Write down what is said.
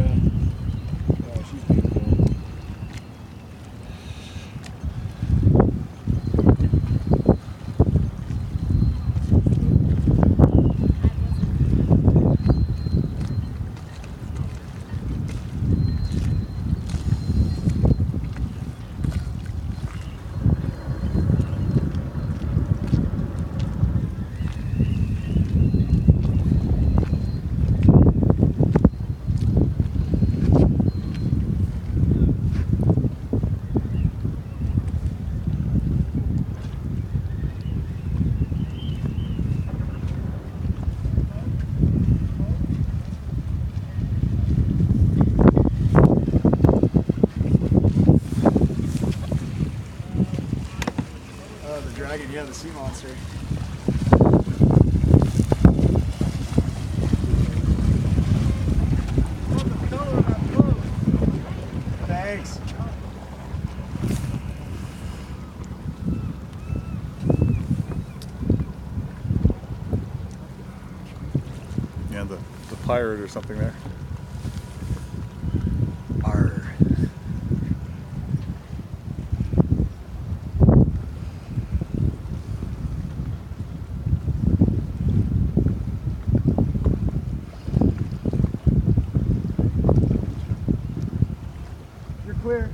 yeah. Yeah, she's Oh, the dragon, yeah, the sea monster. Thanks. Yeah, the, the pirate or something there. where